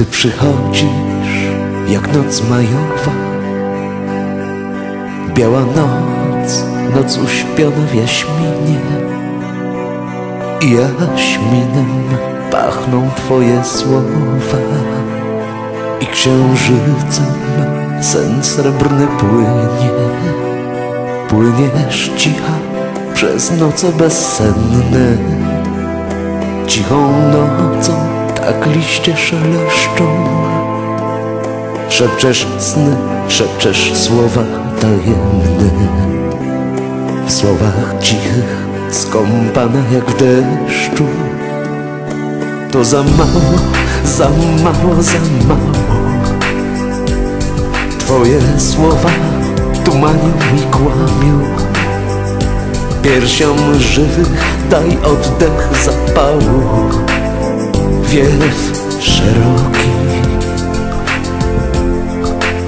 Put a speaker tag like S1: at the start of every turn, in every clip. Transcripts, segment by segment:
S1: Ty przychodzisz jak noc majowa. Biała noc, noc uśpiona w jaśminie. I jaśminem pachną Twoje słowa. I księżycem sen srebrny płynie. Płyniesz cicha przez noce bezsenne. Cichą nocą tak liście szeleszczą. Szepczesz sny, szepczesz słowa tajemne. W słowach cichych skąpana jak w deszczu. To za mało, za mało, za mało. Twoje słowa tumanią i kłamią. Piersiom żywych daj oddech zapału Wiew szeroki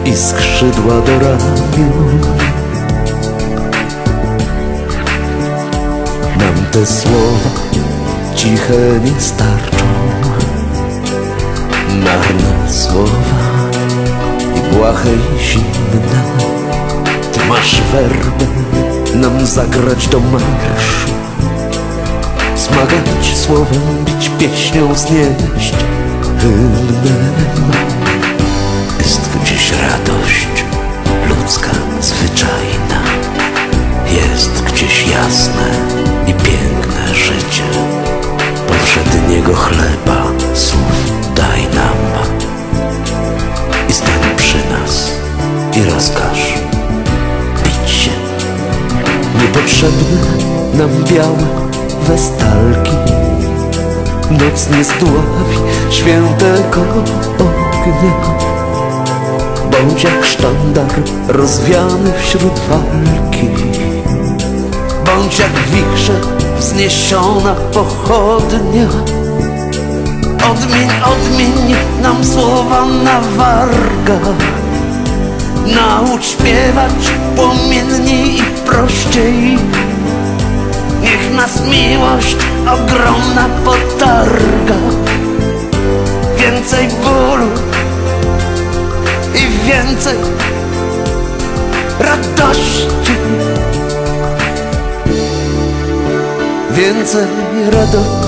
S1: i skrzydła do ramion. Nam te słowa ciche nie starczą. Marne słowa i błahe i zimne Ty masz werbę nam zagrać do marszu Smagać słowem, bić pieśnią, znieść. Hymnem Jest gdzieś radość ludzka, zwyczajna. Jest gdzieś jasne i piękne życie. Powszedniego chleba słów daj nam. I stań przy nas i rozkaż bić się. Niepotrzebne nam białe westalki. Noc nie zdławi świętego ognia. Bądź jak sztandar rozwiany wśród walki. Bądź jak wichrze wzniesiona pochodnia. Odmień, odmień nam słowa na wargach Naucz śpiewać płomienniej i prościej Niech nas miłość ogromna potarga. Więcej bólu i więcej radości. Więcej radości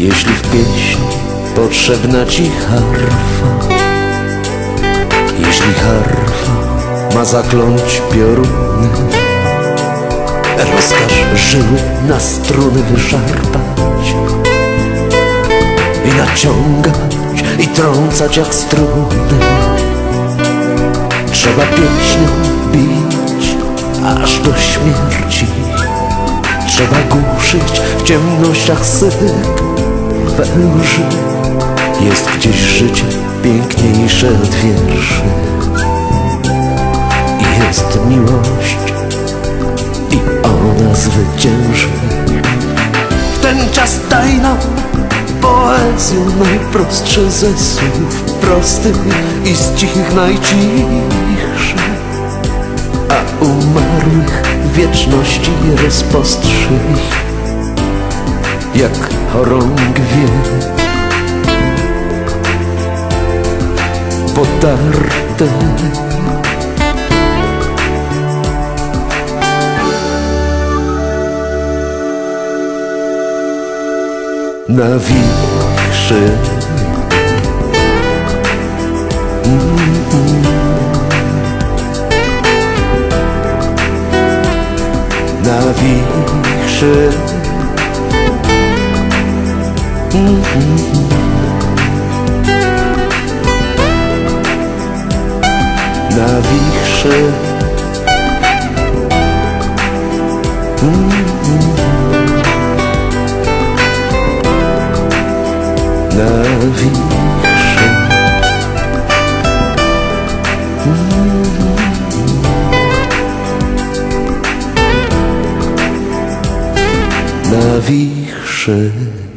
S1: Jeśli w pieśni potrzebna ci harfa Jeśli harfa ma zakląć pioruny Rozkaż żyły na struny wyszarpać I naciągać i trącać jak struny. Trzeba pieśnią bić aż do śmierci. Trzeba głuszyć w ciemnościach syk Jest gdzieś życie piękniejsze od wierszy. Jest miłość i ona zwycięży. W ten czas daj nam poezję najprostsze ze słów Prostych i z cichych najcichszy. A umarłych wieczności rozpostrzyj jak chorągwie potarte. Na wichrzy na wichrzy. Na wichrzy. Na wichrzy. duszę